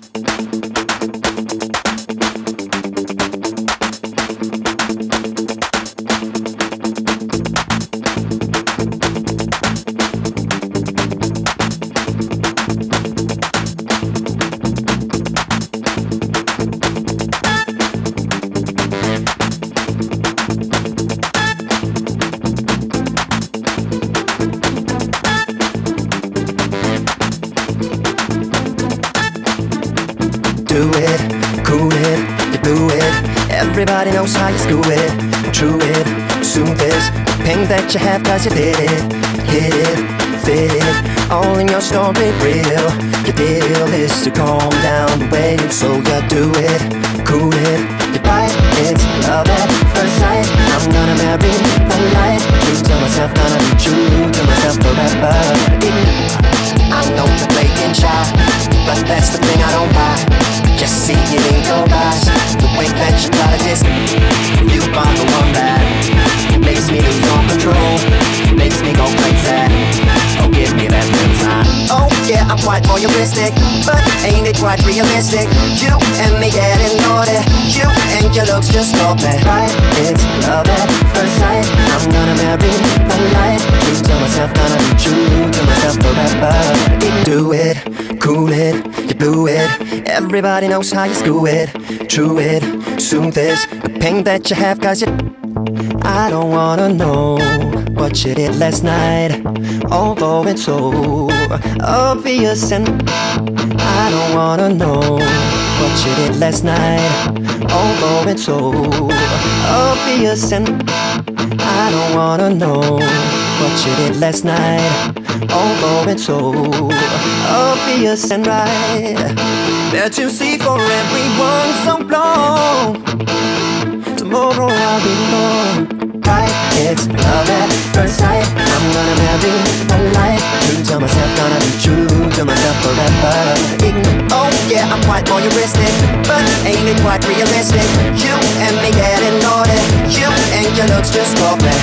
do Everybody knows how you screw it, true it, soon this pain that you have cause you did it, hit it, fit it, all in your story real. Your deal is to calm down the wave, so you do it, cool it, you bite it's love at first sight. I'm gonna marry the light, true to myself, gonna be true to myself forever. I know you're playing shy, but that's the thing I don't quite voyeuristic But ain't it quite realistic? You and me getting naughty. You and your looks just me Right, it's love at first sight. I'm gonna marry the light. True tell myself, gonna be true to myself forever. Do it, cool it, you blew it. Everybody knows how you screw it, true it, soon this The pain that you have cause you I don't wanna know what you did last night Although it's so obvious and I don't wanna know what you did last night Although it's so obvious and I don't wanna know what you did last night Although it's so obvious and right that you see for everyone so long. Tomorrow I'll be gone. It's love at first sight. I'm gonna marry the light. True to myself, gonna be true to myself forever. Oh yeah, I'm quite voyeuristic, but ain't it quite realistic? You and me getting naughty. You and your looks just caught me.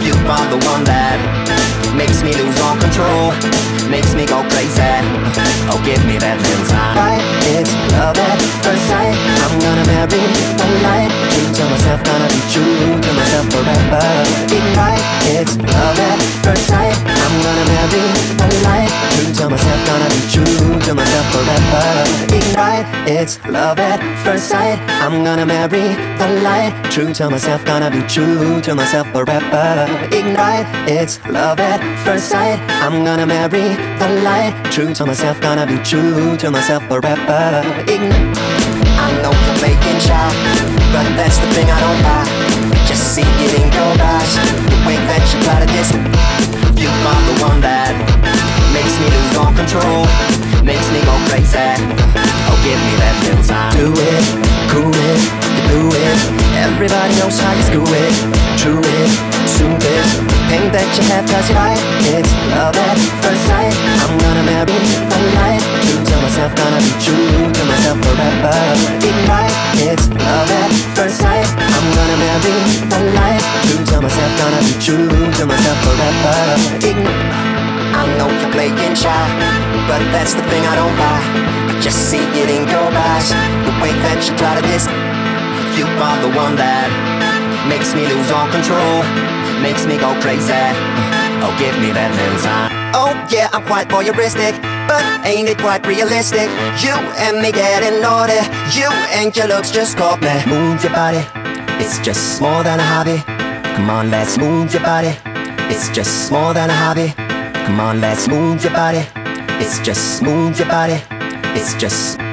You are the one that makes me lose all control, makes me go crazy. Oh, give me that little time. Forever. Ignite, it's love at first sight. I'm gonna marry the light. True to myself, gonna be true to myself forever. Ignite, it's love at first sight. I'm gonna marry the light. True to myself, gonna be true to myself forever. Ignite, it's love at first sight. I'm gonna marry the light. True to myself, gonna be true to myself forever. Ign I know you're making shy, but crazy. Oh, give me that little time. Do it, cool it, you do it. Everybody knows how you screw it, true it, soothe it. Pain that you have cause you're right It's love at first sight. I'm gonna marry the light. To myself, gonna be true. To myself forever. Ignite, it's love at first sight. I'm gonna marry the light. To myself, gonna be true. To myself forever. Ignite I know you're playing shy But that's the thing I don't buy I just see it in your eyes The way that you try to dis You are the one that Makes me lose all control makes me go crazy. Oh, give me that little time. Oh, yeah, I'm quite voyeuristic, but ain't it quite realistic? You and me getting naughty, you and your looks just caught me. Move your body, it's just more than a hobby. Come on, let's move your body, it's just more than a hobby. Come on, let's move your body, it's just move your body, it's just.